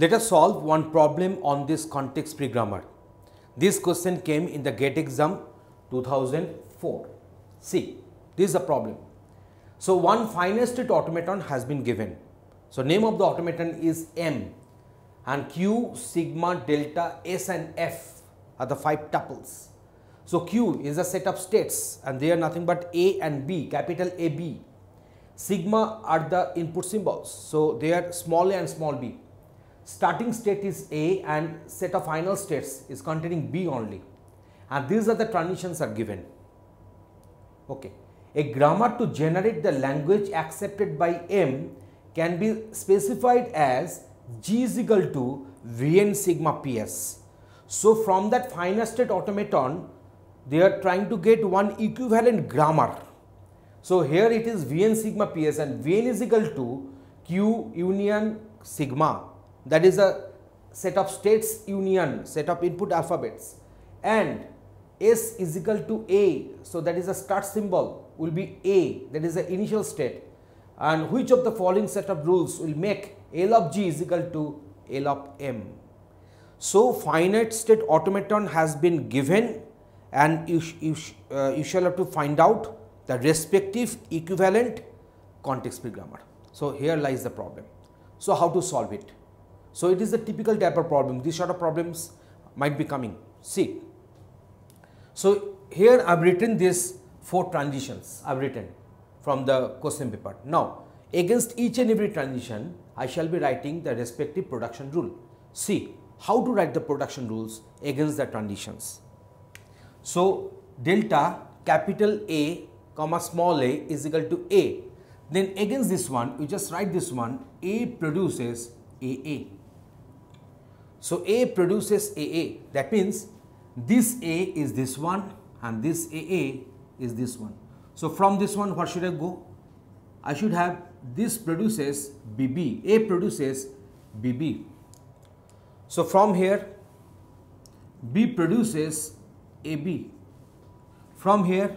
Let us solve one problem on this context free grammar. This question came in the GATE exam 2004. See, this is a problem. So, one finite state automaton has been given. So, name of the automaton is M and Q, sigma, delta, S and F are the five tuples. So, Q is a set of states and they are nothing but A and B, capital A, B. Sigma are the input symbols. So, they are small a and small b. Starting state is A and set of final states is containing B only. And these are the transitions are given. Okay. A grammar to generate the language accepted by M can be specified as G is equal to Vn sigma Ps. So, from that final state automaton, they are trying to get one equivalent grammar. So, here it is Vn sigma Ps and Vn is equal to Q union sigma that is a set of states union set of input alphabets and S is equal to A. So, that is a start symbol will be A that is the initial state and which of the following set of rules will make L of G is equal to L of M. So, finite state automaton has been given and you, you, uh, you shall have to find out the respective equivalent context free grammar. So, here lies the problem. So, how to solve it? So, it is a typical type of problem. These sort of problems might be coming. See, so, here I have written these four transitions I have written from the question paper. Now, against each and every transition, I shall be writing the respective production rule. See how to write the production rules against the transitions. So, delta capital A comma small a is equal to A. Then against this one, you just write this one A produces AA. So, A produces AA that means this A is this one and this AA is this one. So, from this one what should I go? I should have this produces BB, A produces BB. So, from here B produces AB. From here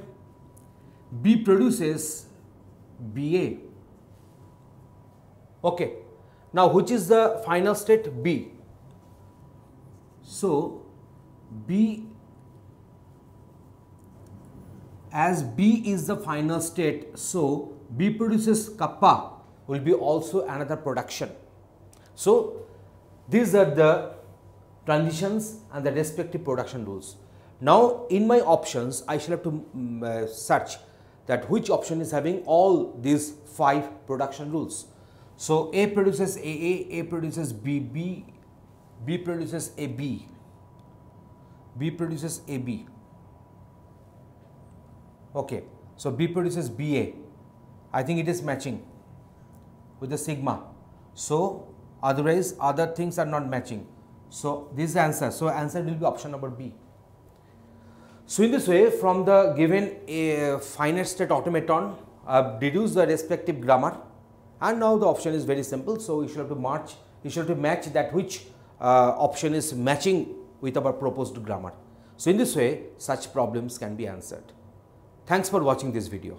B produces BA. Okay. Now, which is the final state? B. So, B as B is the final state, so B produces kappa will be also another production. So, these are the transitions and the respective production rules. Now, in my options, I shall have to um, uh, search that which option is having all these five production rules. So, A produces AA, A produces BB, B produces AB, B produces AB. Okay, so B produces BA. I think it is matching with the sigma. So, otherwise other things are not matching. So, this is answer. So, answer will be option number B. So, in this way from the given a finite state automaton, uh, deduce the respective grammar and now the option is very simple. So, you should have to match, you should have to match that which uh, Uh, option is matching with our proposed grammar. So, in this way such problems can be answered. Thanks for watching this video.